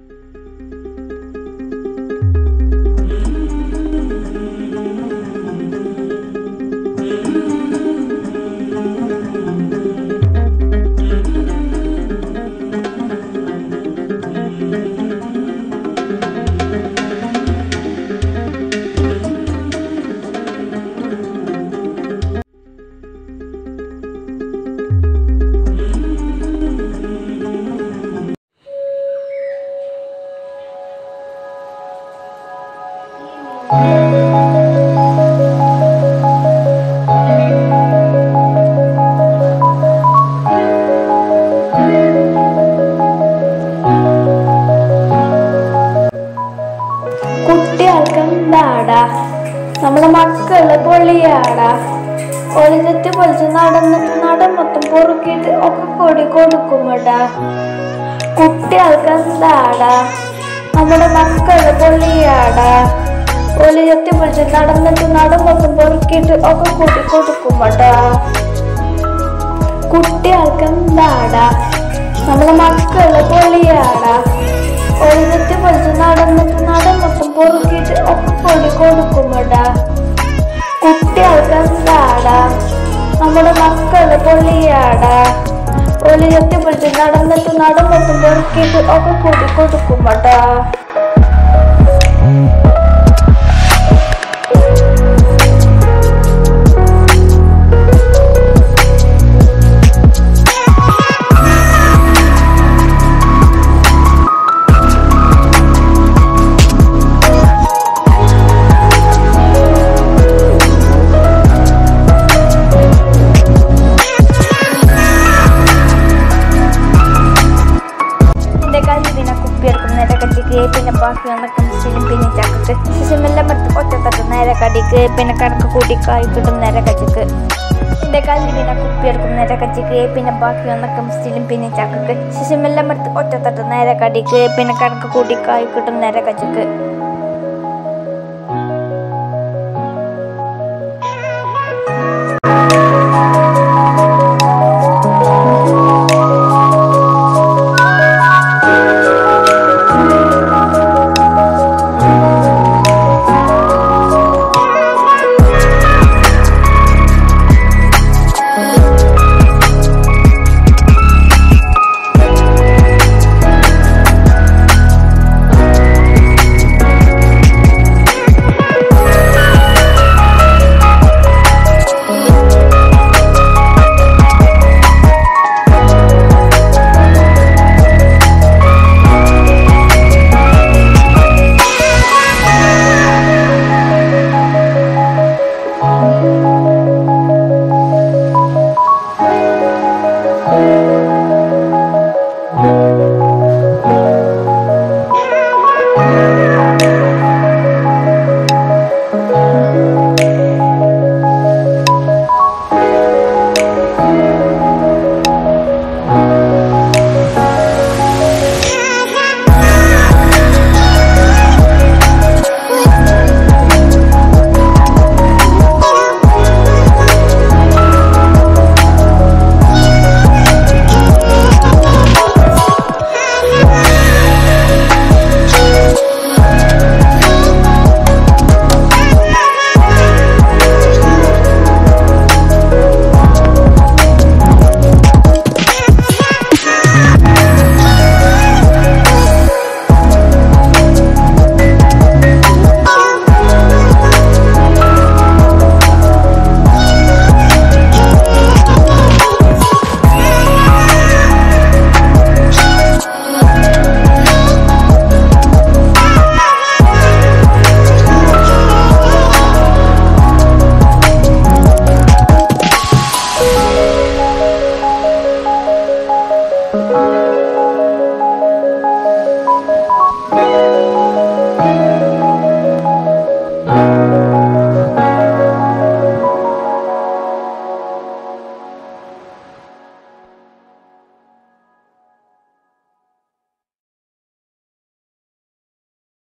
കുട്ടികൾക്ക് എന്താടാ നമ്മളെ മക്കൾ പൊളിയാടാ. ഒളിഞ്ഞിട്ട് പൊളിച്ച് നടന്നിട്ട് നട മൊത്തം പൊറുക്കിയിട്ട് ഒക്കെ കൊടി കൊടുക്കുമടാ കുട്ടികൾക്ക് എന്താടാ നമ്മുടെ മക്കൾ പൊളിയാടാ. ഒളിഞ്ഞിട്ട് പൊളിച്ച് നടന്നിട്ട് നടന്നൊന്നും പൊറുക്കിട്ട് ഒക്കെ കൊടുക്കും കേട്ടാ കുട്ടികൾക്ക് എന്താടാ നമ്മളെ മക്കൾ പൊളിയാടാ. ഒലിയത്തി പൊളിച്ച് നടന്നിട്ട് നട പൊറുക്കിട്ട് ഒക്കെ കൊടുക്കും കേട്ടാ കുട്ടികൾക്ക് എന്താടാ നമ്മുടെ മക്കൾ പൊളിയാടാ. ഒലിയത്തി പൊളിച്ച് നടന്നിട്ട് നട പൊറുക്കിട്ട് ഒക്കെ കൂട്ടി കൊടുക്കും എന്റെ നേരെ പിന്നെ ബാക്കി വന്നൊക്കെ ചെയ്യും പിന്നെ ചക്കക്ക് ശിശുമെല്ലാം മറ്റ് ഒറ്റത്തട്ട് നേരെ കടിക്ക് പിന്നെ കണക്ക് കൂട്ടി കായ് കിട്ടും നേരെ കച്ചിക്ക് എന്റെ പിന്നെ കുപ്പിയെടുക്കും നേരെ കച്ചക്ക് പിന്നെ ബാക്കി വന്നൊക്കെ മിസ്സിനും പിന്നെ ചക്കക്ക് ശിശുമെല്ലാം മറ്റ് ഒറ്റത്തട്ട് നേരെ കടിക്ക് പിന്നെ കണക്ക് കൂട്ടി കായ് കിട്ടും നേരെ കച്ചിക്ക്